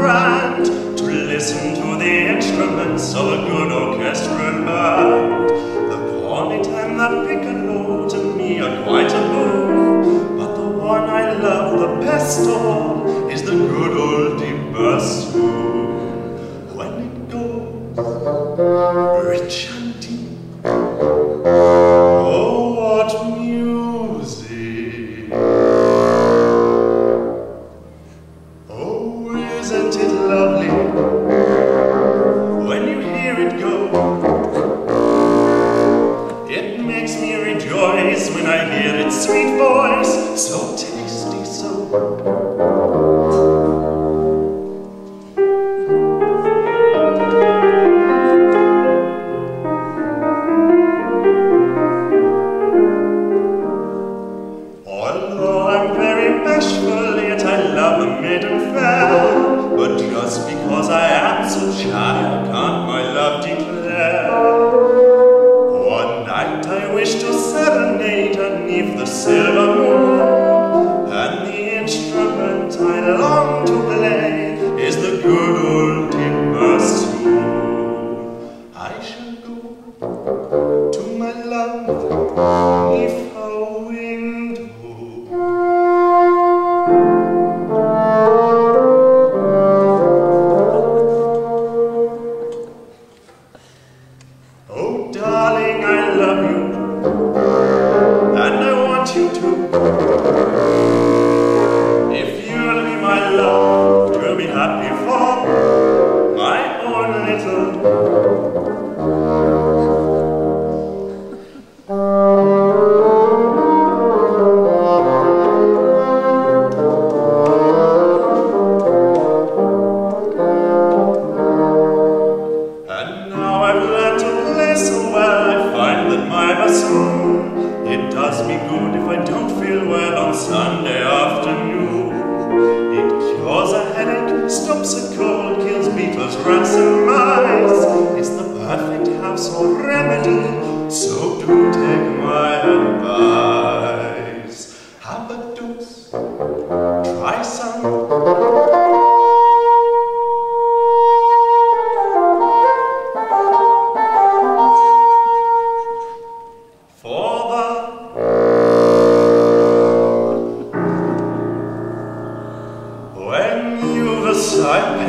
grand to listen to the instruments of a good orchestral band. The cornet and the piccolo to me are quite a boon, but the one I love the best of all is the good old deep bassoon. When it goes rich when I hear its sweet voice, so tasty, so. Although I'm very bashful, yet I love a maiden fair. But just because I am so shy, I can't my love declare. Instrument happy my own little. And now I've learned to play so well, I find that my bassoon, it does me good if I don't feel well on Sunday Try some.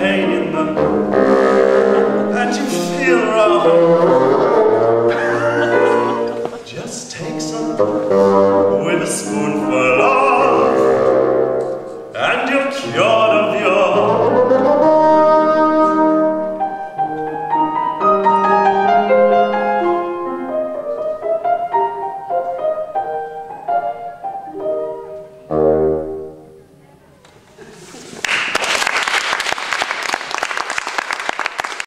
Pain in the and you feel rather just take some with a spoonful you're the.